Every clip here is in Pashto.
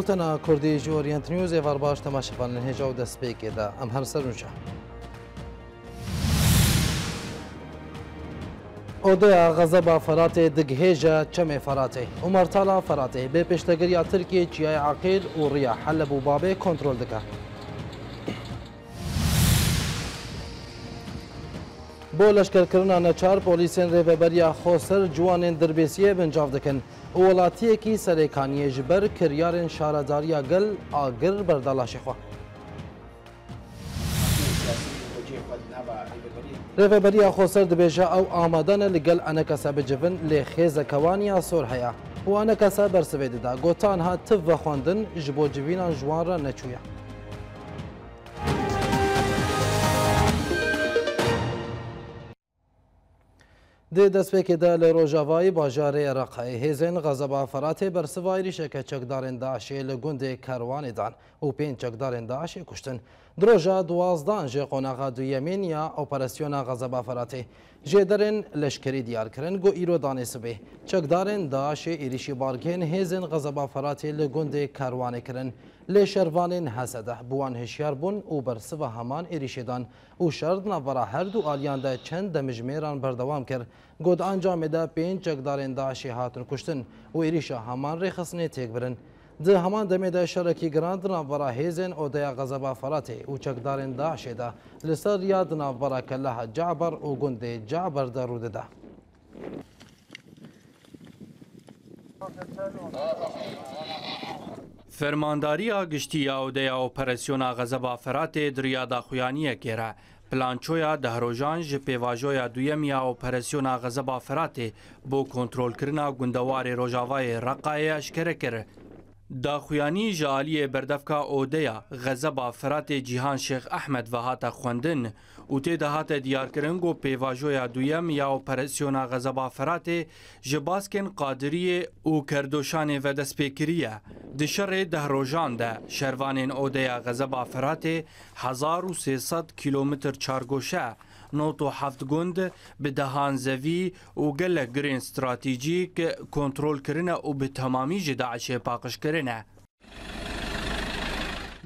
Bultana Kurdî ji Orient News ê varbaş temaşevan li hêja û destpêkê de em her ser nûçe. Odeya Xezeba Feratê dighêje çemê Feratê. Umartala Feratê bê pêştegiriya Tirkiye Çiyaya Aqil û Riya Heleb û Babê kontrol dike. Bo leşkerkirina neçar polîsên rêveberiya Xosir ciwanên dirbêsiye bincav dikin. وڵاتیەکی سەرێکانیە ژبەر کریارن شارەداریا گەل ئاگر بەردەلاشی خوا. رێڤەبەریا خۆسەر دەبێژە ئەو ئامادەنە لەگەل ئەنە کەسە بجبن لێ خێزەکەوانیا سۆر هەیە. وانە کەسە بەرسەوێ دەدا گۆتان هاتف بە خوێندن ji بۆ جوینان ژوانرە نەچووە. د دسپه کې د لروجاوای بازار عراقی هیزن غضب افرات بر سوای ریشه کې چکدارن داعش له ګوند کاروان دان او پین چکدارن داعش کشتن دروجا 12 ژ قونغه د یمن یا اپراسیون غضب افرات جدرن لشکری دیار کرن گو ایرو دانست به چکدارن داعش ایریشی بارگین هیزن غزبا فراتی لگند کاروانه کرن لشروانین حسده بوان هشیار بون او برسوه همان ایریشیدان او شرد نورا هر دو آلیان ده چند دمجمیران بردوام کر گود انجام ده پین چکدارن داعشی هاتن کشتن و ایریشا همان ریخسنه تیگ برن د همان دمه د شرکی گراند ناورا هیزن او د غزبا فراته او چکدارن دا شیدا لسر یاد ناورا کله جعبر او گند جعبر درود ده فرمانداری گشتی او د اپراسیون غزبا فراته دریا د خویانی کیره پلانچویا د هروجان ژ پیواژویا دویم یا اپراسیون غزبا فراته بو کنټرول کرنا ګوندوار روجاوای رقای اشکره کړ داخویانی جالی بردفکا اوده غزبا فرات جیهان شیخ احمد و هاتا خوندن او تی ده هاتا دیارکرنگ و پیواجویا دویم یا اپرسیونا غزبا فرات جباسکن قادری او کردوشان و دسپیکریه دشر ده روژان ده شروان اوده غزبا فرات 1300 کیلومتر چارگوشه گوند به دهانزوی و گله گرین استراتیجیک کنترل کرنه و به تمامی جدعش پاکش کرنه.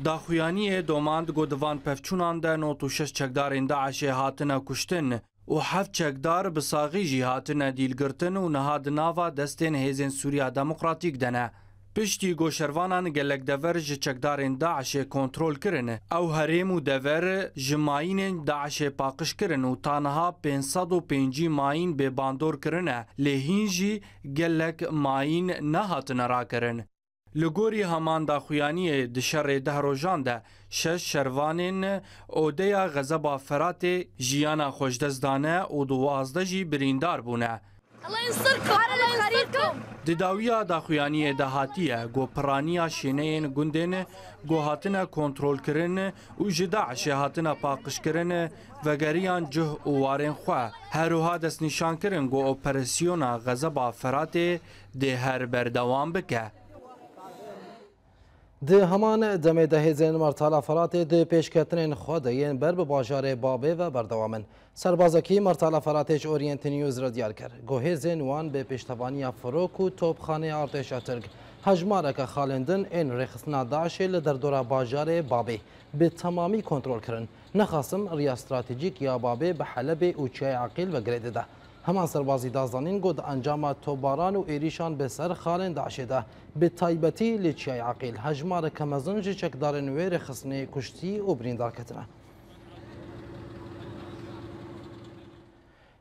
دا خویانی دوماند گودوان پفچونان ده 96 چکدارین داعش هاتنه کشتن و هفت چکدار به ساغی جی هاتنه دیلگرتن و نهاد ناوا دستین هیزن سوریا دموکراتیک دنه. پشتی گوشروانان گلک دور جه چکدارین داعش کنترول کرن او هریم و دور جماین داعش پاکش کرن و تانها 505 ماین به باندور کرن لهین جی گلک ماین نهات نرا کرن لګوري همان د خویانی د شر د هروجان ده شش شروانین او د غضب فرات جیانا خوشدزدانه او دوازده جی بریندار بونه دداویا داخویانی دهاتیه گوپرانیا شینین گوندین گوهاتنا کنترل کرن و جداعش هاتنا پاقش کرن وگریان جه اوارن خواه هروها دست نشان کرن گو اپرسیونا غزبا فراته ده هر بردوام بکه د همان دمه ده زنمار تلفرات د پیشکتن خود یین بر به بازار بابه و بردوامن سربازکی مرتلا فراتش اورینت نیوز را دیار کرد گوه زن وان به پیشتوانی فروک و توپخانه ارتش اترگ هجمارک خالندن این رخصنا داشه لدردورا بازار بابه به تمامی کنترل کرن نخواستم ریا استراتیجیک یا بابه به حلب و چای عقیل و گریده ده همان سربازی دازدانین گود انجام توباران و ایریشان به سر خالند داشه ده به تایبەتی لێکیای عقیل هەژمارە کە مەزن ji çekdarên wê rê xستنەیە کوشتی û birîndarketina.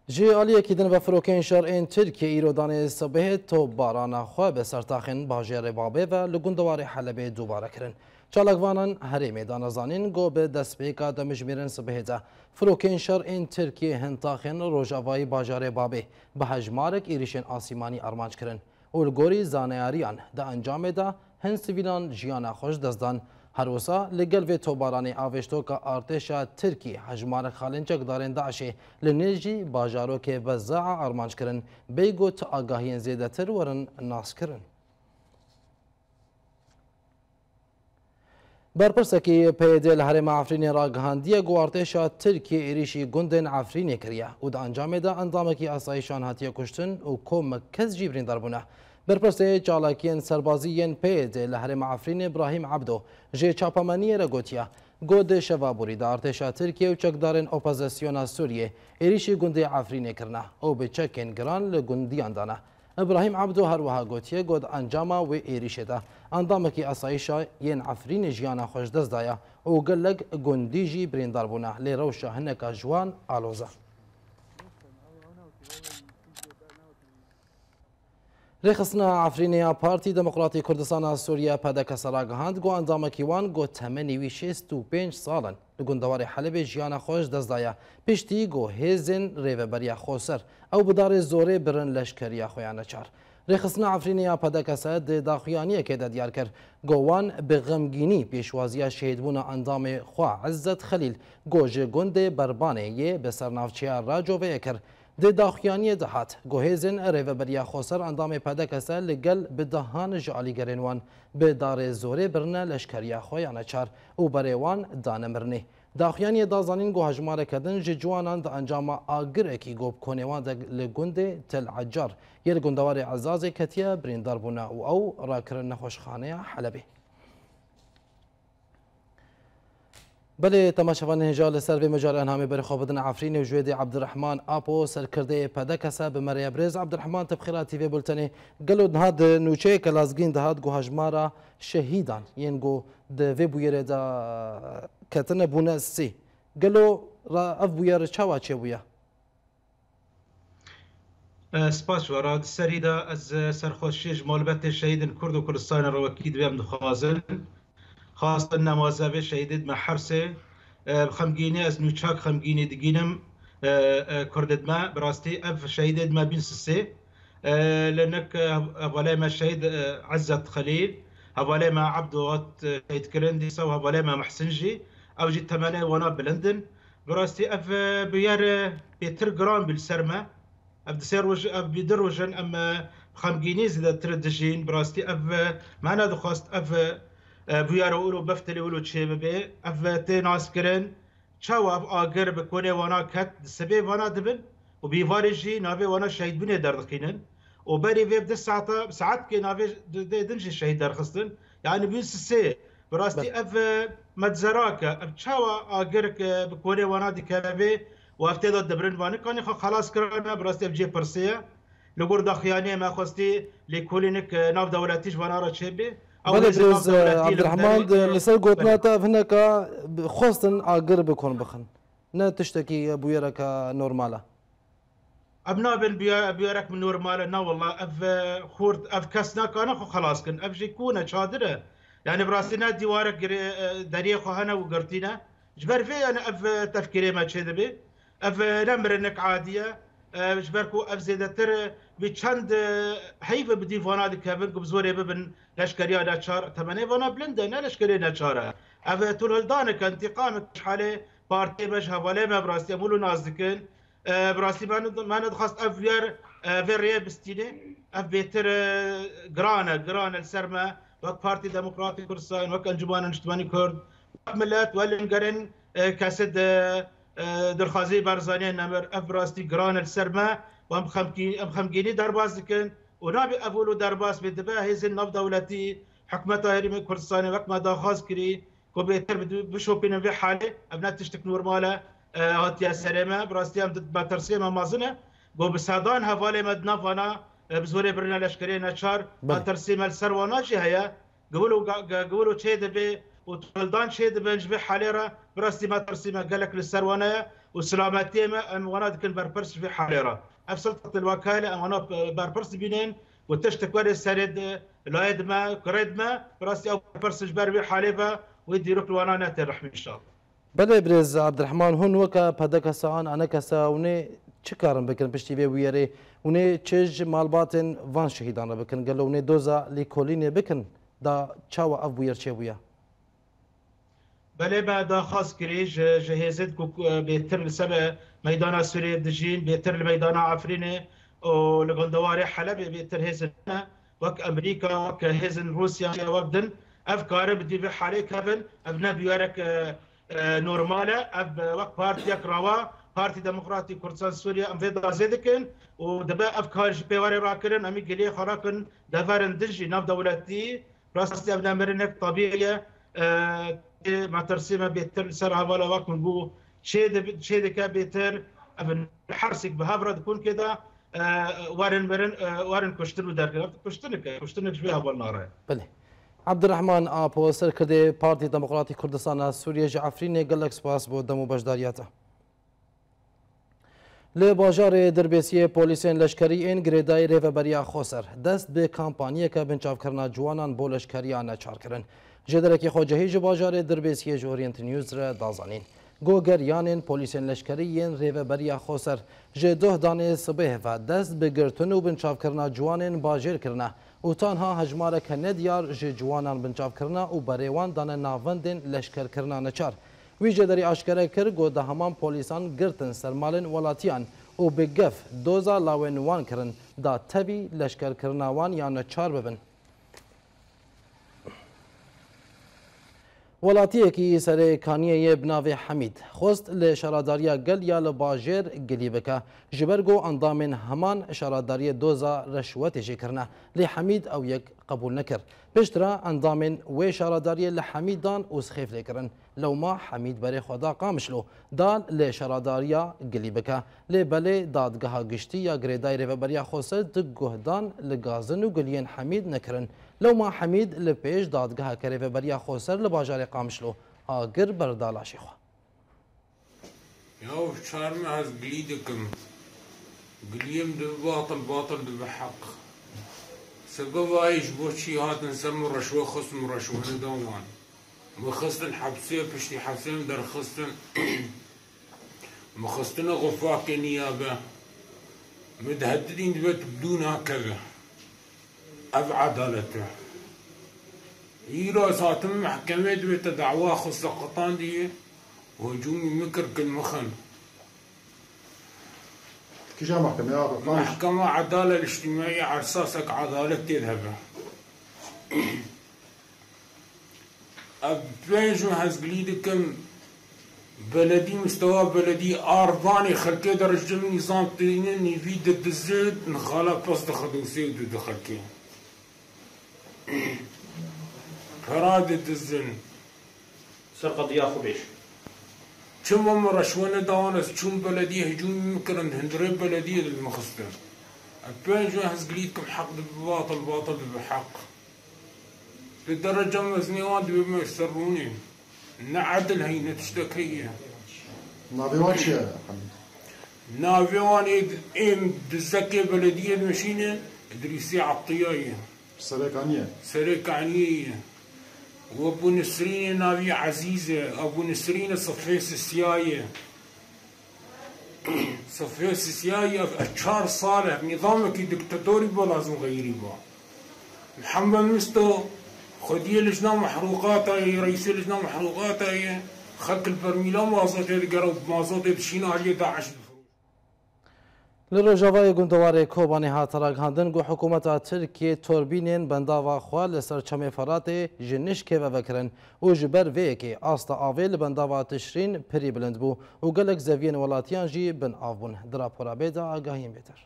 Ji aliyekî din ve firokên şerên Tirkiye îrodanê sebehê to barana xwe bi sertaxên bajê rêbabê ve li gundewarê helebê dubare kirin. Çalakvanan herêmê danezanîn got bi destpêka demijmêrin sibehê de. Firokên şerên Tirkiye hintaxên rojavayî bajarê babê bi hejmarek êrişên asîmanî armanc kirin. الگوری زانیاریان دا انجام دا هن سویلان جیانا خوش دزدان هروسا لگل و توباران آوشتو که ارتشا ترکی حجمار خالنچک دارن داعشه لنجی باجارو که بزاع ارمانش کرن بیگو تا آگاهین زیده تر ورن ناس کرن بەرپرسێکی پێدێ لە هەرێمە ئافرینی ڕاگەهاندیە گوارتێشە ترکی ئێریشی گوندێن ئافرینی کریە و دە ئەنجامێدا ئەندامێکی ئاساییشان هاتیە کوشتن و کۆمە کەس جیبرین دەربوونە. بەرپرسێ چاڵکیەن سەربازیەن پێدێ لە هەرێمە ئافرینی براهیم عبدۆ ژێ چاپەمەنیە لە گوتیە. گۆدە شەوابووری دارتێشا ترکیە و چەکدارن ئۆپەزەسیۆنا سووریێ عێریشی گوندی ئافرینێکردنا ئەو بچەکێن گران لە گوندیاندانە. ئەبراهیم عبدۆ هەروەها گوتیە گۆت ئەنجاما وێ ئێریشێتە ئەندامەکی ئەسایشە یەن ئەفرینە ژیانە خۆشدەستدایە ئەو گەلەک گوندیژی بریندار بوونە لێرە و شەهنەکە ژوان ئالۆزە. ڕێخستنا ئافرینەیە پارتی دەموکراتی کوردستانە سووریا پەدەکە سەراگەهاند گۆ ئەندامەکیوان گۆ تەمەنیوی 6 و 5 ساڵن لە گوندەواری حەلبێ ژیانە خۆش دەستدایە پشتی گۆ هێزن ڕێوەبەریا خۆسەر ئەو بدارێ زۆرێ برن لەشکریا خۆیانە چار. ڕێخستنا ئافرینەیە پەدەکەسە دێداخویانیەکێدە دیار کرد گۆوان بغەمگینی پێشوازیە شێدبوونە ئەندامێ خوا عزت خەلیل گۆژێ گوندێ بربانێ یێ بەسەر ناوچەیە ڕاجۆبەیە کرد. د داخیانی دهات گوهیزن ریوبریا خوسر اندام پدک است لگل به دهان جعالی گرینوان به دار زوره برنه لشکریا خویانه چار او بریوان دانمرنه داخیانی دازانین گو هجمار کدن جوانان د انجام آگر اکی گوب کنوان دگ لگند تل عجار یل گندوار عزاز کتیه بریندار بونه او او را کرن خوشخانه حلبه بله تماشاوان هجال سر به مجال انهامی بر خوابدن عفرین و جوید عبدالرحمن آپو سرکرده پدکسا به مریا بریز عبدالرحمن تبخیرا تیوی بلتنی گلو دهاد نوچه کلازگین دهاد گو هجمارا شهیدان یین گو ده وی بویر دا کتن بونه سی گلو را اف بویر چاوا چه بویا سپاس ورا سریدا از سرخوشی جمالبت شهیدن کرد و کلستان رو وکید بیم دخوازن خاصة نمازه شهیدید ما حرسه آه، خمگینه از نوچاک خمجيني دقينم کردد ما براستي اف شهیدید ما بين سسي لانك هبالي ما شهيد آه، عزت خليل هبالي ما عبد وات شهيد كرندي سو هبالي ما محسنجي او جيت تماني وانا بلندن براستي اف آه، بيار بيتر جرام بالسرمة اف دسير وج اف بيدر وجن اما خمجيني زيدا تردجين براستي اف معنا دخواست اف بویار او رو بفتلی ولو چه ببه اف تی ناس کرن چاو اف آگر بکنه وانا کت سبه وانا دبن و بیوارشی ناوی وانا شهید بینه دردخینن و بری ویب ده ساعتا ساعت که ناوی دنجی شهید درخستن یعنی بیون سه براستی اف متزراکه اف چاو آگر بکنه وانا دکوه و اف تی داد دبرن وانه کانی خواه خلاص کرنه براستی اف جی پرسیه لګور د خیانه ما خوستي لیکولینک ناو دولتي ژوند را چبه بلدز عبد الرحمن لسرقوا ثلاثة هناك خاصة قرب يكون بخن نا تشتكي بويرك نورمالا ابنا بن بيارك من نورمالا نا والله اف خورد اف كسنا كان خلاص كن اف جيكونا شادره يعني براسنا ديوارك دريه خهنا وقرتينا جبر في انا اف تفكيري ما تشدبي اف نمرنك عاديه بشبركو افزيدتر بچند هیف بدی وانا دکبن گب زوری ببن لشکریا نچار تمنی وانا بلنده نه لشکری نچاره اف تول هلدانک انتقام حاله پارتی بش حواله مبراسی مولو نازدکن براسی من من خواست اف ویر وریه بستینه اف بهتر گرانه گرانه سرما وک پارتی دموکراتی کردستان وک انجمن اجتماعی کرد ملت ولنگرن کسد درخوازی بارزانیان نمر افراستی گران السرما و ئەم خەمگینی دەرباز دکن و نابێ ئەول و دەرباز هزین نو دولتی حکمت حکومەت هەرمی وقت ما داخواز کری که بهتر بشو بێتر بشۆپینە بێ حالێ ئەمنا تشتێک نورمالە هاتیە اه، سەرێمە بڕاستیان بەتەرسێمە مازنە بۆ بەسادان هەواڵێ مەدنەڤانا اه، بزۆرێ برنە لەشکرێنە چار بەتەرسیمە سەرواناچی هەیە گەول و چێ دەبێ وتلدان شيد بنجبي حاليرا براسي ما ترسي ما قالك للسروانية وسلامتي ما ام وانا دكن بربرس في حاليرا افسلطت الوكالة ام وانا بربرس بينين وتشتك ولي سرد لايد ما كريد ما براسي او بربرس جبار بي حاليفا ويدي روك وانا نترحم ان شاء الله بله برز عبد الرحمن هون وكا بدك ساعان انا كسا وني چه کارم بکن پشتی به ویاره اونه چج مالباتن وان شهیدان را بکن گلو اونه دوزا لیکولینه بکن دا چاو او ویر چه ویا بەێ بادا خاص کرێژ جهێزت بێتتر لەسەر مەدانە سورێ دژین بێتتر لە مەدانە ئافرینێ لە گەندەواری حەلبێ بێتتر هێزنە وەک امریکا کە هزن رووسیا وەبدن ئەف کارە بدی بە حالەی کەبن ئەف نەبیوارێک اه، اه، نورمالە ئەف وەک پارتیەک ڕاوە پارتی دموکراتی کردستان سوریه ام ویدا دازێ کن و دەبە ئەف کارژ را کردن امی گلی خراکن دەڤەرن دژی ناو دولتی راستی ئەف نامرنێک طبیعیه معترسیمە بێتتر سەر هەواڵەواکن بوو شێدەکە بێتتر حرسێک بە هاڕ دکن کێدا وارن برن وارن کوشتن و دەرگات کوشتنەکە کوشتنێک هەواڵ ناڕێ بڵێ. عبدرحمان ئاپۆ سەرکردێ پارتی دەموکراتی کوردستانە سووریێژ ئەفرینێ گەلک سپاس بۆ دەم و بەشداریاتە. لە باژارێ دەربێسیە پۆلیسیێن لەشکری ئێن گرێدای رێڤەبەریا خۆسەر دەست بێ کامپانیەکە بنچاوکردنا جوانان بۆ لەشکریانە چارکردن. جدرکی خواجهی جباجار دربیسی جورینت نیوز را دازانین گوگر یانین پولیسین لشکریین ریوه بریا خوسر جدوه دانه صبح و دست به گرتن و بنچاف کرنا جوانین باجر کرنا و تانها هجماره که ندیار جوانان بنچاف کرنا و بریوان دانه ناوندین لشکر کرنا نچار وی جدری آشکره کر گو ده همان پولیسان گرتن سرمالین ولاتیان و بگف دوزا لاوین وان کرن دا تبی لشکر کرناوان یا نچار ببن وڵاتیەکی سەرکانیەیە بناوێ حەمید خۆست لە شاراداریە گەلیا لە باژێر گلی بکە ji ber got endamên heman şaradariya doza reşwetê jêkirine lê hemîd ew yek قبول نکرد پشترا اندامن و شاراداری لحمید دان و سخیف لکرن لو ما حمید بری خدا قامش لو دان لی شاراداریا گلی بکا لی بلی دادگاه گشتی یا گریدای رو بریا خوصه دگ گهدان لگازن و گلین حمید نکرن لو ما حمید لپیش دادگاه کری و بریا خوصه لباجار قامش لو آگر بردالاشی خواه یاو چارم از گلی دکم گلیم دو باطل باطل دو حق سبب ايش بوشي هات نسمو رشوة خصم رشوة ندوان مخصن حبسية بشتي حبسين در خصن مخصن غفاك نيابة متهددين دبت بدون هكذا اف عدالته لو ساتم محكمة دبت دعوة خص قطان دي وهجومي مكر كل مخن كي تجاه محكمة يا عبد الله محكمة عدالة الاجتماعية على أساسك عدالة تذهب أبيج هز قليدكم بلدي مستوى بلدي أرضاني خلكي درجة من نظام تنين نفيد الدزيد نخالا بس دخدوسي ودو دخلكي فراد الدزن سرقة ضيافة بيش چون ما مرشوانه دان است چون بلدی هجوم میکنند هندره بلدی المخصبه البنج هز کم حق بالباطل باطل بالحق للدرجة مزني واد بما يسروني نعدل هي نتشتكي نافيوان شو نافيوان ام دزکی بلدية مشینه ادريسي عطياية سريكانية سريكانية وابو نسرين ناوية عزيزة ابو نسرين صفيس السياية صفيس السياية اتشار صالح نظامك دكتاتوري بو لازم غيري بو محمد مستو خديه لجنه محروقات هي رئيس لجنه محروقات هي خك البرميلا مازوت قرب مازوت بشينا عليه داعش لروجاوای گندوار کوبانی هات راگاندن گو حکومت ترکیه توربینین بنداوا خوا لسر چمه فرات جنش که وکرن او جبر وی که آستا آویل بنداوا تشرین پری بلند بو او گلک زوین ولاتیان جی بن آبون دراپورا بیدا آگاهیم بیتر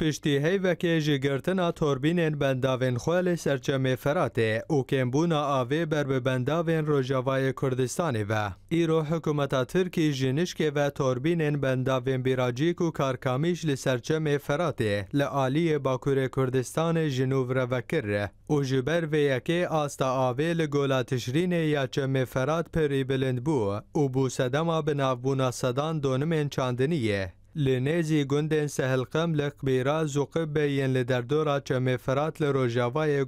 پشتی وکی جگرتنا توربینین بنداوین خوال سرچم فراته او کمبونا آوی بر به بنداوین روژاوای کردستانی و ایرو حکومتا ترکی جنشکه و توربینین بنداوین بیراجیک و کارکامیش لسرچم فراته لعالی باکور کردستان جنوب رو وکر او جبر و یکی آستا آوه لگولا تشرین یا چم فرات پری بلند بو او بو سدما بنابونا سدان دونمین چاندنیه لنیزی گندن سهل قم لە قبیرا بین بەیەن لە فرات چەمێفرات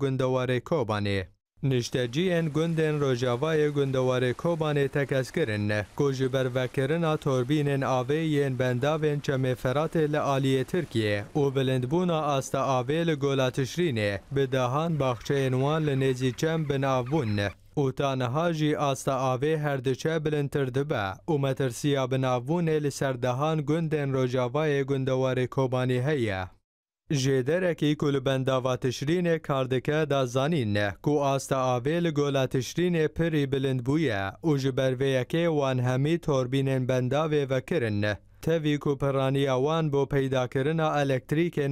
گندواری کوبانی. گوندەوارەی گندن نشتجی گوندێن ڕۆژاوایە گوندەوارەی کۆبانێ تەکەسکردن کۆژی بەرڤەکردنا تۆربینێن ئاوێیەن بەنداوێن چمه فرات لعالی ترکیه و بلندبوونا ئاستە ئاوێ به دهان بخش انوان لنیزی چم چم بناون، تا جی آستا آوی هردچه بلندتر دبه او مترسیا بناوونه لسردهان گندن روجاوای گندوار کوبانی هیه. جدرکی کل و تشرین کاردکه دا زانین کو آستا آوی لگولا تشرین پری بلند بویه او جبرویه که وان همی توربینن بنداوی و تەوی کوپەڕانیاوان بۆ پەیداکردنە ئەلەکتریکێ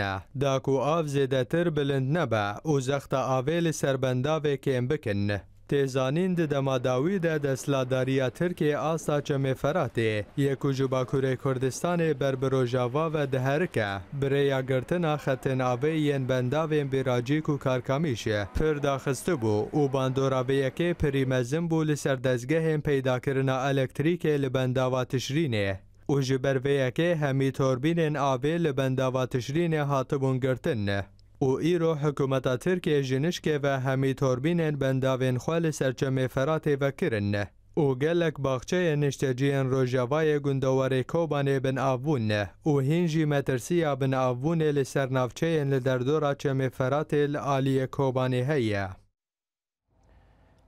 دا داک آف ئاف زێدەتر بلند نەبە و زەختە ئاوێ لە سربەنداوێ کێم بکن. تێزانین دەماداویدە دەسلاداریە ترکێ ئاسا چەمێفەراتێ یەکوژ کردستان بر بربرۆژاوا و دەهرکە گرتن خەتناوێ یەن بەنداوێن بیراجیک و او پرداخستە بوو و باندۆرابەیەکێ پریمەزم بوو لە سەردەستگەهێن پەیداکردنە ئەلەکتریکێ لە و تشرینێ او جو بروی همی توربین آوی حاطبون گرتن نه. او ای رو حکومتا ترکی جنشکی و همی توربین این خوال سرچم فرات وکرن نه. او گلک باخچه نشتجین رو جوای گندواری بن آوون نه. او هینجی مترسی بن آوون لسرنافچه نفچه لدردورا چم فرات لالی کوبانی هیه.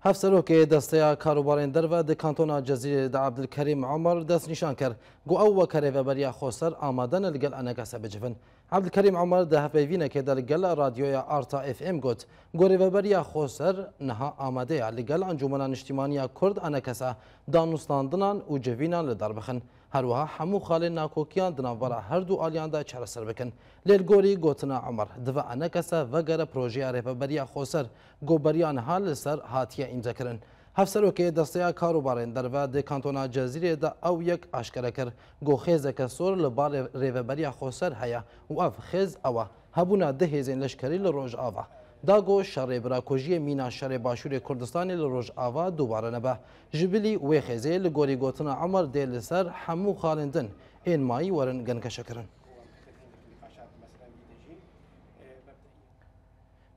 هەفسەرۆکێ دەستەیە کاروبارێندەرە دە کانتۆنا جەزیرە دا عبدکەریم عمر دەست نیشان کرد گو ئەوە کەرێڤەبەریا خۆسەر ئامادەنە لەگەل ئەنەکەسە بجبن عبدکەریم عمر دە هەپەیینەکێ دەلگەلە رادیۆیە ئارتا FM گوت گۆرێڤەبەریا خۆسەر نەها ئامادەیە لەگەل ئەنجومە نیشتیمانیا کورد ئەنەکەسە دانوستاندنان و جەوینان لە دەربخن. هەروەها هەموو خاڵێ ناکۆکیان دناوەڵە هەردوو ئالیاندا چارەسەر بکەن لێرگۆری گوتنا ئەمەر دڤە ئەنە کەسە ڤەگەرە پرۆژیا ڕێپەبەریا خۆسەر گۆبەریان ها لەسەر هاتیە ئینجەکردن. هەفسەرۆکێ دەستەیە کاروبارێن دەرەوە دێ کانتۆنا جەزیرێدا ئەو یەک ئاشکەرەکرد گۆ خێزەکە سۆر لە باێ ڕێبەبەریا خۆسەر هەیە و ئاف خێز ئەوە هەبوونا دەهێزین لەشکری لە ڕۆژ ئاوا. دا گو شر براکوژی مینا شر باشور کردستان لروج آوا دوباره نبه جبلی وی خیزه لگوری گوتن عمر دیل سر همو خالندن این مایی ورن گنکشه کرن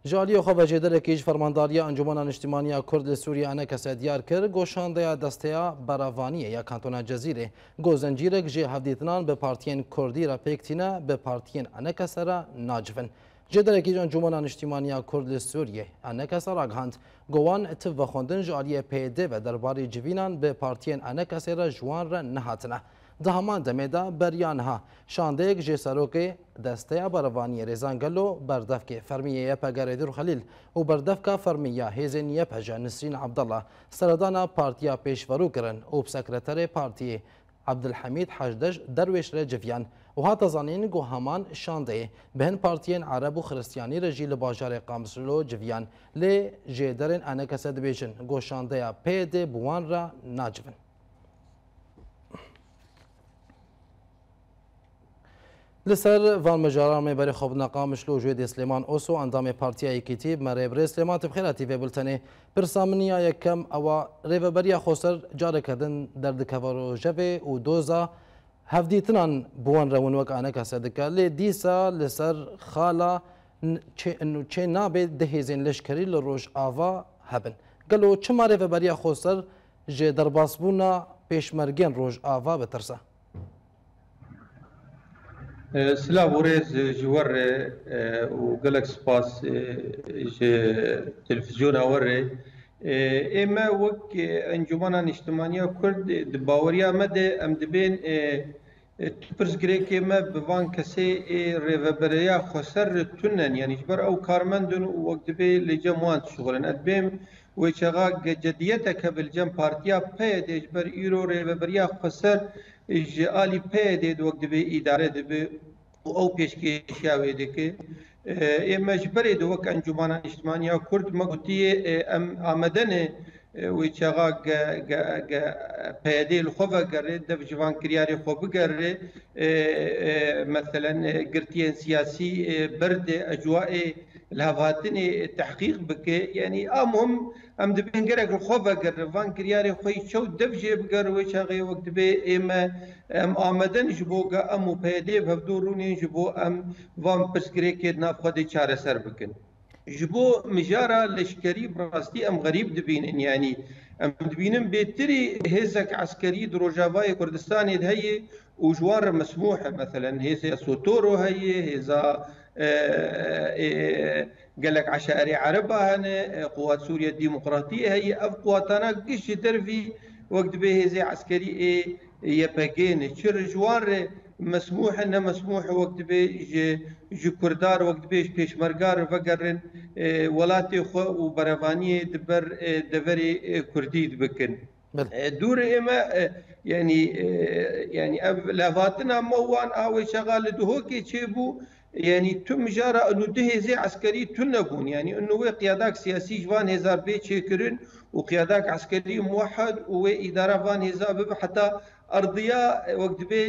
جالی خو بجیدر کیج فرمانداری انجمن اجتماعی کرد سوریه انا کس دیار کر گوشانده دسته براوانی یا کانتون جزیره گوزنجیرک جه هفدیتنان به پارتین کردی را پیکتینا به پارتین انا کسرا ناجفن جدرکی جان جمعان نشتیمانی کرد سوریه انکس راگهاند گوان تف و خوندن جاری پیده و درباری جوینان به پارتین انکس را جوان را نهاتنه ده همان دمیده بریان ها شانده یک جسروک دسته بروانی ریزانگلو بردفک فرمیه پگر دور خلیل و بردفک فرمیه هیزین پجه نسرین عبدالله سردان پارتیا پیشورو کرن و سکرتر پارتی عبدالحمید حجدش درویش رجفیان و هات زانین گو همان شانده بهن پارتیین عرب و خرسیانی رژی لباجار قامسلو جویان لی جیدرین انکسه دبیجن گو شانده پیده بوان را ناجبن لسر وان مجاران می بری خوب نقام شلو جوید سلیمان اوسو اندام پارتیا یکیتی مریب ری سلیمان تبخیر تیوی بلتنی پرسامنیا یکم او ریو بریا خوسر جاره کدن در دکوارو جبه و دوزا هەفدیتنان بوون ڕەونوەکانەکە سەدەکە لێ دیسا لەسەر خاڵە چێ نابێت دەهێزین لەشکری لە ڕۆژ ئاوا هەبن گەلۆ چمارێ بەبەریا خۆسەر ژێ دەرباسبوونا پێشمەرگێن ڕۆژ ئاوا بەتەرسە سلا بۆڕێز ji وەڕێ و gelek spas ji televizyon وەڕێ ئێمە وەک ئەنجومانان نیشتمانیا کورد باوەریا مەدە ئەم دەبێن پرسگرێکێمە بڤان کەسێ ڕێڤەبەرەیە خۆسەر تونەن یانیش بەر ئەو کارمەندون وەک دەبێ لەجە موان شغلن ئەدبێم وێچەغا گەجددیەتەکە بلجەم پارتیا پێ دێژ بەر ئیرۆ ڕێڤەبەریا خۆسەر ژ عالی پێ دێت وەک دەبێ ئیدارە دەبێ او peşkeşiya wê dike ême ji berê de wek encûmana niştimaniya Kurd me gotiye em amedenê wê çaxa peyedê li xwe vegerê dev ji van kiryarê xwe bigerê meselen girtiyên siyasî berdê ecwaê لهاتنی تحقیق بکە یعنی ئام هم ئەم دەبێن گەرەك خۆ بەگەر ڤان کریاری خۆی چە دەبژێ بگەرەوە چاغی وەک دبێ ئێمە ئەم ئامەدەنش بۆگە ئەم و پێدێ هەفتو ڕوونێنج بۆ ئەم ڤان پرسکرێکێت نافخۆدی چارەسەر بکەن. ji bo mijara leşkerî rastî em xerîb dibînin yanî em dibînin bêtirî hêzek eskerî di Rojavayê Kurdistanê heye û ji wan re mesmû he mesela hêzê sotoro heye hêza قال لك عشائري عربة هنا قوات سوريا الديمقراطية هي أف قواتنا قش ترفي وقت به زي عسكري إيه يبقين شر جوار مسموح انه مسموح وقت به جو كردار وقت به پيشمرگار وقرن ولاتي خو وبرفاني دبر دوري كردي بكن دور اما يعني يعني لافاتنا موان او شغال دهوكي تشيبو يعني تم جارة أنه ده هزي عسكري تنبون يعني أنه وي قياداك سياسي جوان هزار بي تشكرن وقياداك عسكري موحد ووي إدارة فان هزار حتى أرضية وقت بي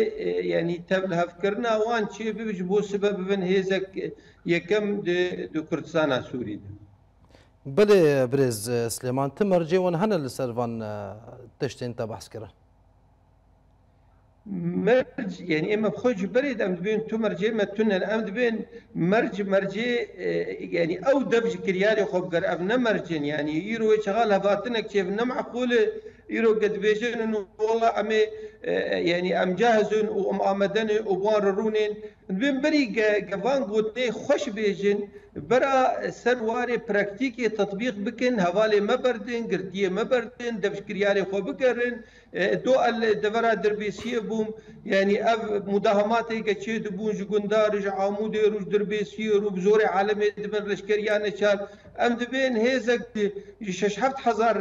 يعني تبلها فكرنا وان تشي بيبج بو سبب بن هزك يكم دو كردستان سوري ده. بله برز سليمان تمرجي وان هنا لسرفان تشتين تبحث كره مرج يعني اما بخوج بريد ام بين تو مرجي ما تنن ام بين مرج مرجي يعني اه، او دبج كرياري خوب قر ابن مرجن يعني يرو شغال هباتنك كيف نم معقول يرو قد بيجن انه والله امي يعني ام جاهز وام امدن وبار رونين بین بری گوان گوتنه خوش بیجن برا سر واره پرکتیکی تطبیق بکن حواله مبردن گردیه مبردن دفشکریاره خو بکرن دو ال دورا دربیسیه بوم یعنی او مداهماتی که چه دبون جگنده رج عامود رج دربیسیه رو بزور عالم دبن رشکریانه چار ام دبین هیزک شش هفت هزار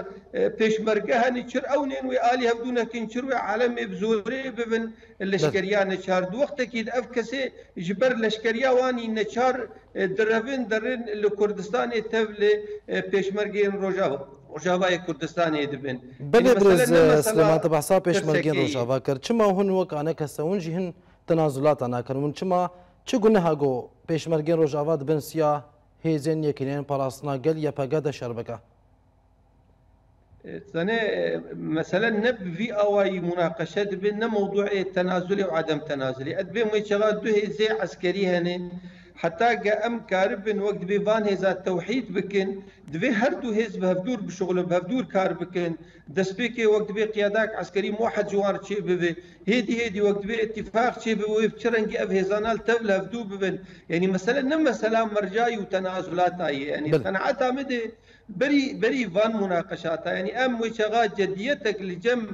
پیشمرگه هنی چر اونین وی آلی هفدونه کن چر وی عالم بزوری ببن لشکریانه چار دو وقت اکید اف کسی ji ber leşkeriya wanî neçar e, direvin derin li Kurdistanê tev li e, pêşmergeyên Rojava Rojavayê Kurdistanê dibin. Belê biz Sliman te behsa pêşmergeyên Rojava kir. Çima hûn wekane kese hûn jî hin tenazulata nakirin hûn çima çi guneha got pêşmergeyên Rojava dibin siya hêzên yekînên parastina gel yepege de şerbeka. سنه مثلا نب في اوي مناقشه بين موضوع التنازلي وعدم تنازلي ادبي مي شغلات دو زي عسكري هني حتى جا ام كاربن وقت بي فان هيزا توحيد بكن دبي هردو هيز بهفدور بشغل بهفدور كاربكن دسبيكي وقت بي قياداك عسكري موحد جوار تشي ببي هيدي هيدي وقت بي اتفاق تشي ببي بتشرنجي اف هيزانال تبل هفدو ببن يعني مثلا نما سلام مرجاي وتنازلات هاي يعني صنعتها مدي بري بري فان مناقشاتها يعني ام وشغات جديتك لجم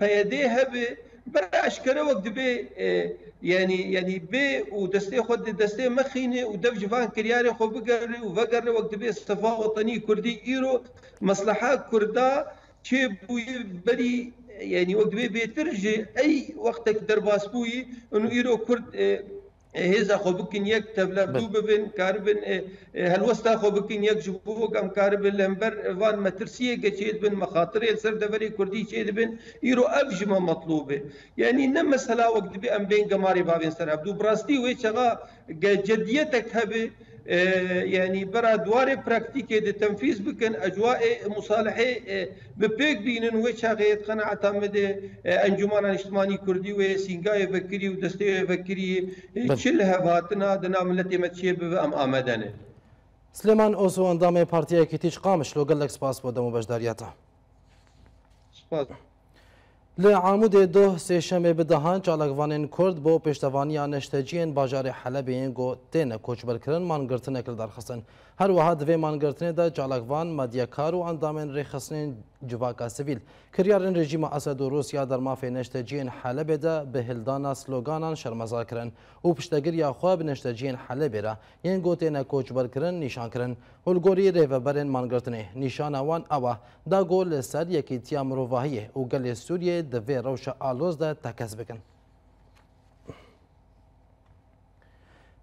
بيديها بي باش کرا وقت به اه، یعنی یعنی به و دسته خود دسته مخینه و دف جوان کریاره خو بگره و وگره وقت به صفا وطنی کردی ایرو مصلحه کردا چه بوی بری يعني اه، وقت بي بيترجي اي وقتك درباس بوي انه ايرو كرد هێزا خۆ بکن یەک تەبلە دوو ببن کار بن هەلوەستا خۆ بکن یەک ژبووەکەم کار بن لەمبەر وان مەترسیە گەچێت بن مەخاطرێ سەر دەبەری کوردی چێ دەبن ئیرۆ ئەف ژمە مەطلوبێ یعنی نەمەسەلاوەک دەبێ ئەم بین گەماری باێن سەراب دوو بڕاستی وێ چەغا جدیەتێک هەبێ یعنی برا دوار پراکتیکی ده تنفیز بکن اجواء مصالحه بپیک بینن و چاقیت قناعت آمده انجمن اجتماعی کردی و سینگای فکری و دسته فکری چل هفاتنا دنا ملت متشیه به ام آمدنه سلیمان اوزو اندام پارتیا کی تیج قامش لو گلک سپاس بودم و بجداریتا سپاس لی عامود دو سه شمه دهان چالکوانین کرد با پشتوانی نشتجین باجار بازار حلبین گو تین کوچبر کرن من کردار هەروەها دەوێ مانگرتنێدا چالاکوان مادیەکار و ئەندامێن ڕێخستنێن جوواکە سیویل کریارن رژیمە ئەسەد و رووسیا دەرمافێ نەشتەجیین حەلەبێدا بە هلدانا سلۆگانان شەرمەزاکردن و پشتەگر یاخوا بنەشتەجیین حەلەبێرا یەن گوتێنە کۆچبەرکردن نیشانکردن هولگۆری ڕێڤەبەرێن مانگرتنێ نیشانەوان ئەوە داگۆ لەسەر یەکیتیا مرۆڤاهیە و گەلێ سووریێ دەوێ ڕەوشە ئالۆزدا تەکەس بکەن.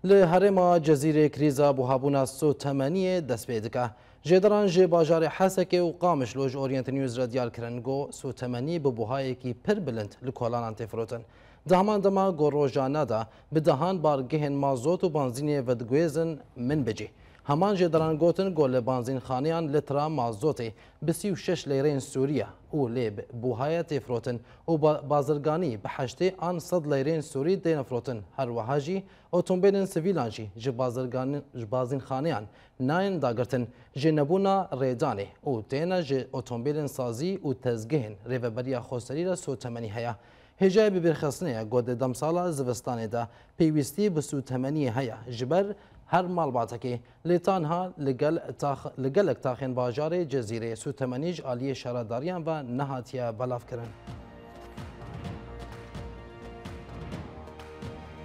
له هرما جزیره کریزا بوهابونا سو تمانی دست بیدکه جدران جه باجار حسک و قامش لوج اورینت نیوز رادیال کرنگو سو تمانی به بوهای کی پر بلند لکولان انتفروتن دهمان دما گروجانا دا به دهان بارگهن مازوت و بانزینی ودگویزن من بجه همان جه دران گوتن گل بانزین خانیان لترا مازوتی به 36 لیرین سوریه او لیب بوهایت فروتن او بازرگانی به هشته آن 100 لیرین سوری دین فروتن هر وهاجی اتومبیلن سویلان جی جه بازرگانی جه بازین خانیان ناین داگرتن جه نبونا ریدانی او دینا جه اتومبیلن سازی او تزگهن ریوبریا خوستری را سوتمنی هیا هجای ببرخستنه گود دمسالا زوستانه دا پیوستی به سوتمنی هیا جبر هەر ماڵباتەکەی لێتانها لەگەلک تاخێن باژارێ جەزیرێ سوتەمەنیش عالیە شەرەداریان بە نەهاتیە بەلافکردن.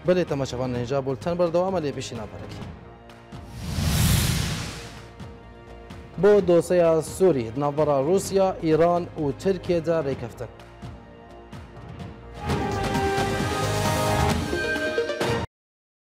بلێ تەمەشەوان نێنجا بولتەن بەردەوامە لێ بشی ناپەرەکی. بۆ دۆسەیە سووری ناوەڕە رووسیا، ئیران و ترکێدا ڕێکەفتن.